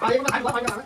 把衣服给我抬出来了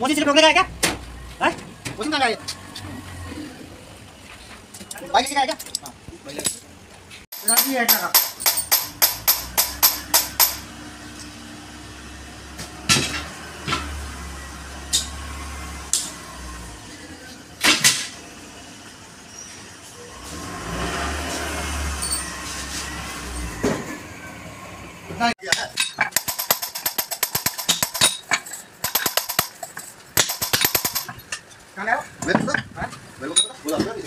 मोदी सिर्फ़ रोकने का है क्या? हैं? उसमें कहाँ भाई बाइक से का है क्या? हाँ, है कहाँ गए हो? मेरे को हाँ? मेरे को बोला बोला नहीं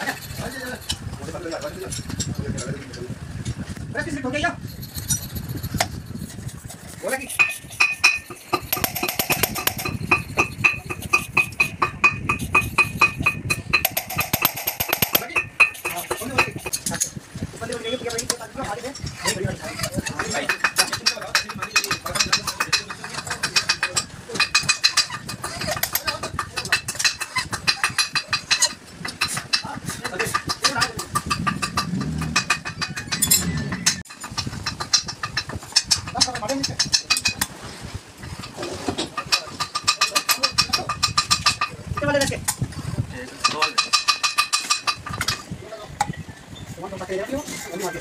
आजा, आजा, आजा। मुझे पता लगा पता लगा बस किसी ठोके क्या? बोला कि बोला कि? हाँ, बोल दो, बोल दो। हाँ, ऊपर ले, ऊपर ले, ऊपर ले, ऊपर ले, ऊपर ले, आगे ले। नहीं, बड़ी वाली साइड। बस, बस, मारे नीचे। कितने वाले रखे? तुम्हारे पास रखी हो? अभी आगे।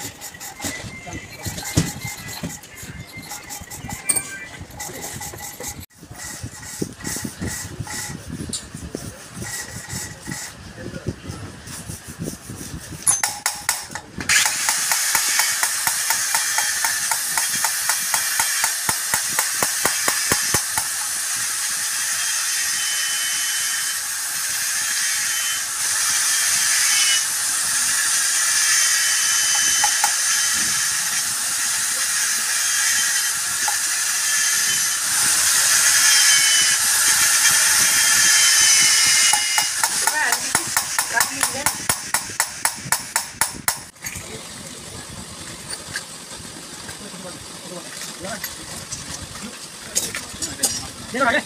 Ini mana?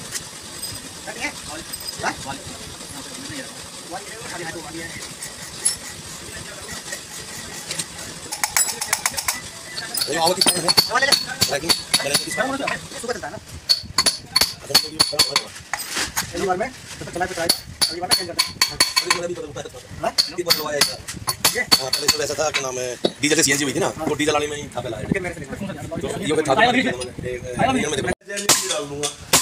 Tadi ya? Hah? Wali itu ada satu wali ya. ये आवाज़ कितना है Wali deh. लेकिन मैंने तो Sekarang mana? Suka tentang. Ini mana? Tetap चला के अभी वाला क्या करता है? अभी मैंने भी पता बताया था हाँ? कि बदलवाया था ये हाँ पहले तो ऐसा था कि नाम है डीजल से सीएनजी हुई थी ना तो डीजल वाले में ही था पहला ठीक है मेरे से। तो ये था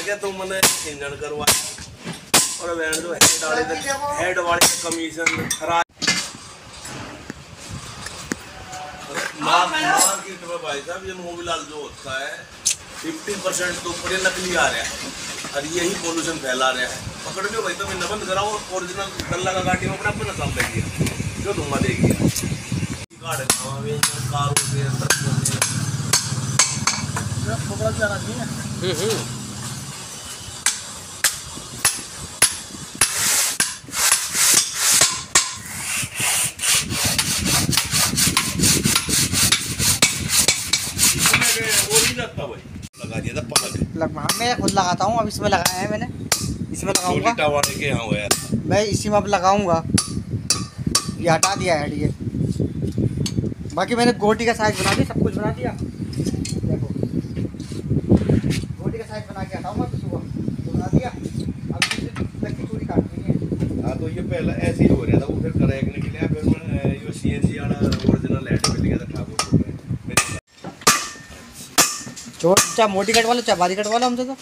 आ गया तो मैंने इंजन करवाया और बैंड जो हेड वाले हेड वाले का कमीशन खराब मार्केट में भाई साहब ये मोबिलाल जो होता है फिफ्टी परसेंट तो ऊपर नकली आ रहा है और यही पोल्यूशन फैला रहा है पकड़ लो भाई तो मैं न बंद कराओ ओरिजिनल गल्ला का गाड़ी में अपना अपना काम लगिए जो धुआँ देगी गाड़ खावा कारों से ट्रकों से थोड़ा सा आना चाहिए वो भी लगता भाई लगा दिया था पलक लग हाँ, मैं खुद लगाता हूँ अब इसमें लगाया है मैंने। इसमें लगाऊँगा। मैं इसी में अब लगाऊँगा। ये हटा दिया है ये। बाकी मैंने गोटी का साइज़ बना दिया सब कुछ बना दिया। देखो। गोटी का साइज़ बना के हटाऊँगा तो सुबह बना दिया। अब इसे चूड़ी काटनी है। हाँ तो ये पहले ऐसे ही हो रहा था वो फिर करेक्ट निकले फिर मैं ये सी एन सी वाला ओरिजिनल हेड मिल गया था ठाकुर को मेरे छोट मोटी कट वाला चाहे बारी कट वाला हमसे तो।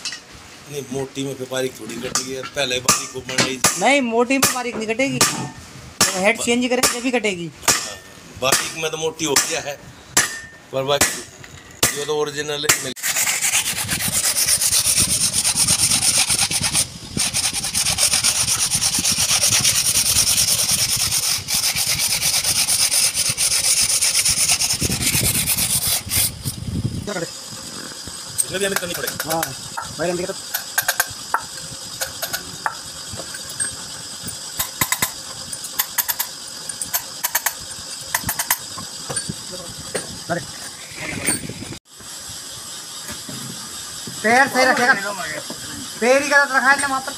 नहीं मोटी में फिर बारीक थोड़ी कटेगी पहले बारीक को बन नहीं मोटी में बारीक नहीं कटेगी। तो हेड चेंज करेंगे तभी कटेगी। बारीक में तो मोटी हो गया है। पर बाकी ये तो ओरिजिनल है इसमें भी हमें करनी पड़ेगी हाँ भाई रंडी का तो अरे पैर सही रखेगा पैर ही गलत रखा है वहाँ पर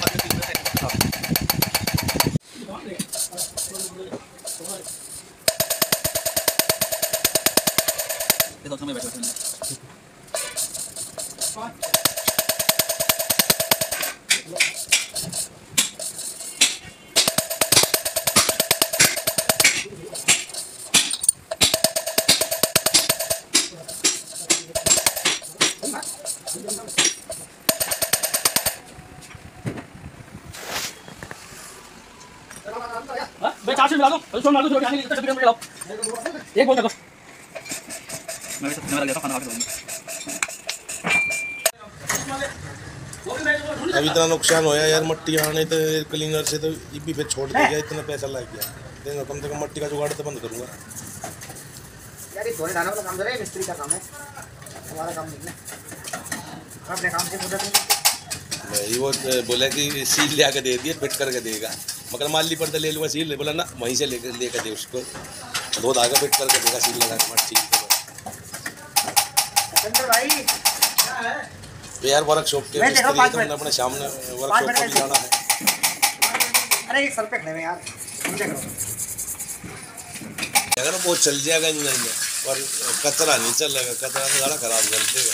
से मिला दो सो मिला दो खाने के लिए मिला एक बोल दो मैं भी खाना लगा खाना खा अब इतना नुकसान होया यार मट्टी आने तो क्लीनर से तो ये भी फिर छोड़ दिया इतना पैसा लग गया। देंगे कम से कम मट्टी का जुगाड़ तो बंद करूँगा। यार ये धोने धाने वाला काम जरा मिस्त्री का काम है। हमारा काम नहीं है। अपने काम से मुझे भाई वो बोला कि सील ले आके दे दिए फिट करके देगा। मगर माली पर तो ले लूँगा सील बोला ना वहीं से लेकर लेकर दे उसको। दो धागा फिट करके देगा सील लगा के चंद्र है? तो यार वर्कशॉप के तो हमने अपने सामने वर्कशॉप पर जाना है। अरे एक सर पे खड़े हैं यार। अगर वो चल जाएगा इंजन में पर कचरा नहीं चलेगा कचरा तो ज़्यादा खराब कर देगा।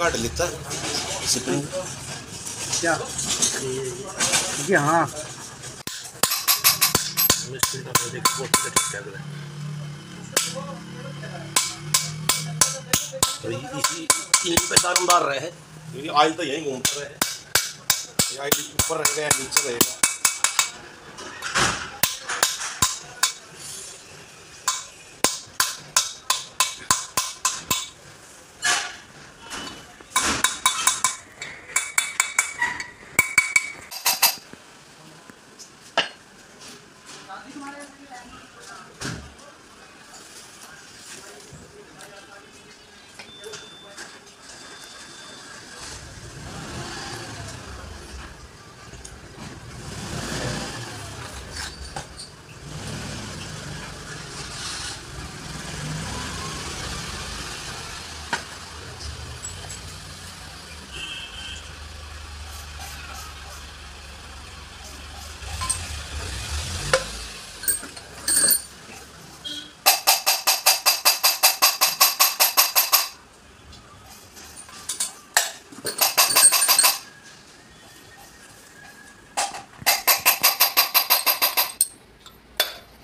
काट लेता स्प्रिंग क्या? जी हाँ। तो ये इसी पे दारमदार रहे हैं। आयल तो यहीं घूमता रहे आयल ऊपर रहेगा या नीचे रहेगा।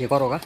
एक और होगा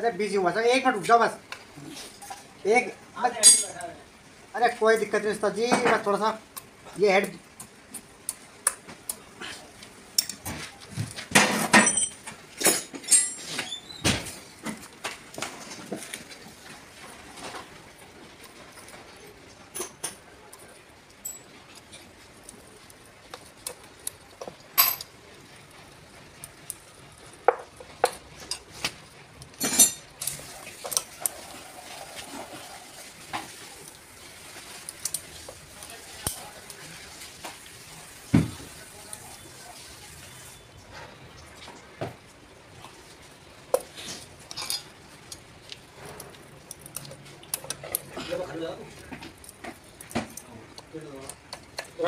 अरे बिज़ी हुआ सर एक मिनट रुक जाओ बस। एक अरे कोई दिक्कत नहीं उस्ताद जी बस थोड़ा सा ये हेड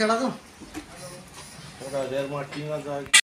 संजीवन नहीं